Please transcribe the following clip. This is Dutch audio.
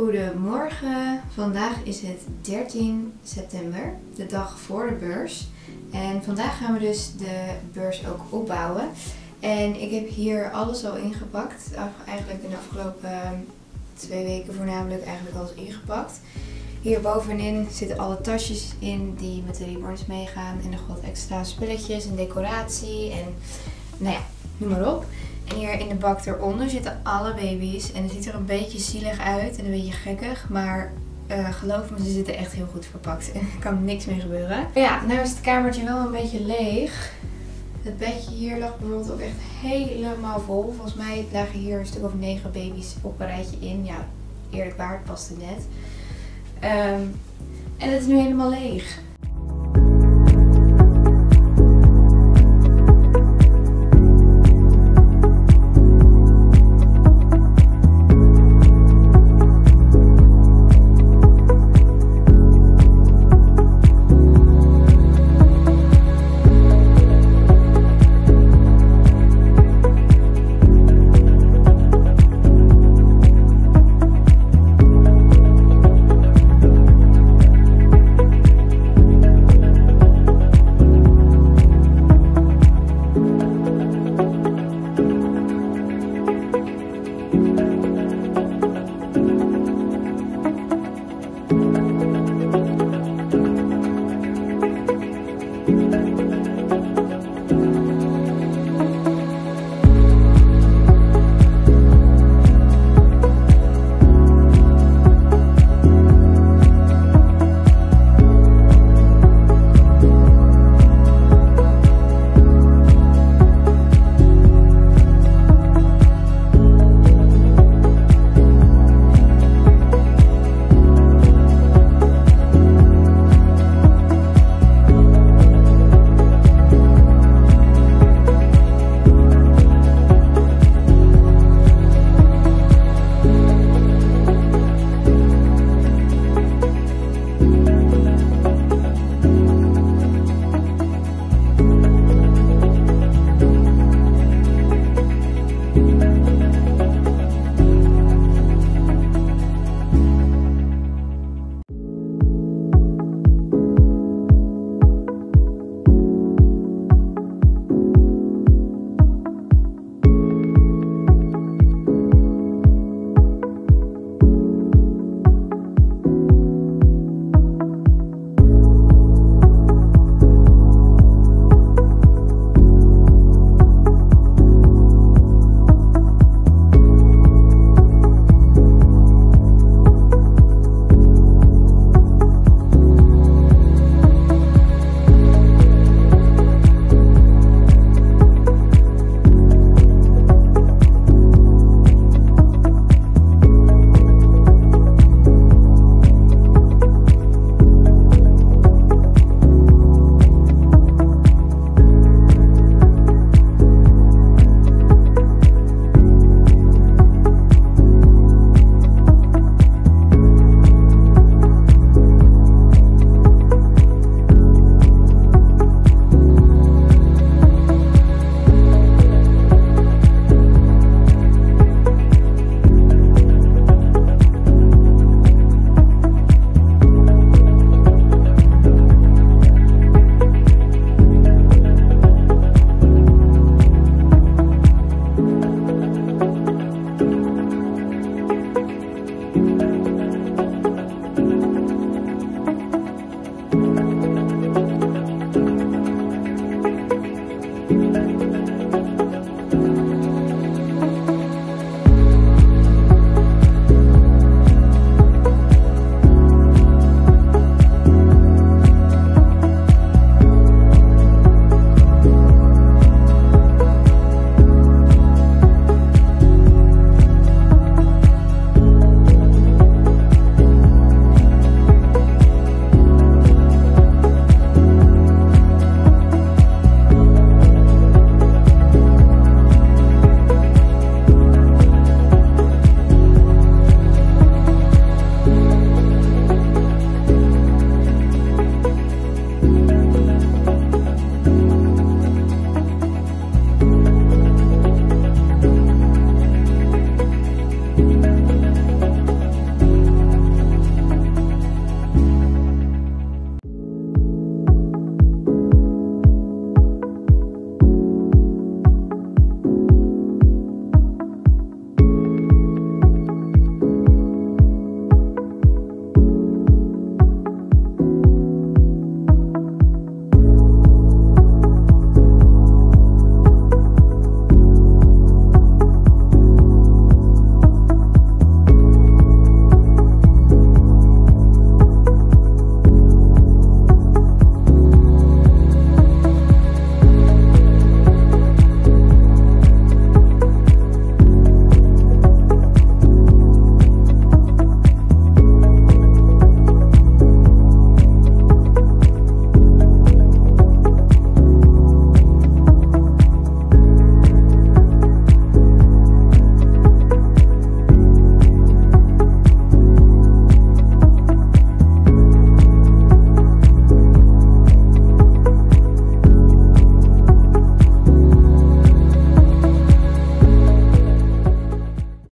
Goedemorgen, vandaag is het 13 september, de dag voor de beurs. En vandaag gaan we dus de beurs ook opbouwen. En ik heb hier alles al ingepakt, eigenlijk in de afgelopen twee weken voornamelijk eigenlijk alles ingepakt. Hier bovenin zitten alle tasjes in die met de reborns meegaan en nog wat extra spulletjes en decoratie en nou ja, noem maar op. Hier in de bak eronder zitten alle baby's. En het ziet er een beetje zielig uit en een beetje gekkig. Maar uh, geloof me, ze zitten echt heel goed verpakt. En er kan niks mee gebeuren. Ja, nou is het kamertje wel een beetje leeg. Het bedje hier lag bijvoorbeeld ook echt helemaal vol. Volgens mij lagen hier een stuk of negen baby's op een rijtje in. Ja, eerlijk waar, het paste net. Um, en het is nu helemaal leeg.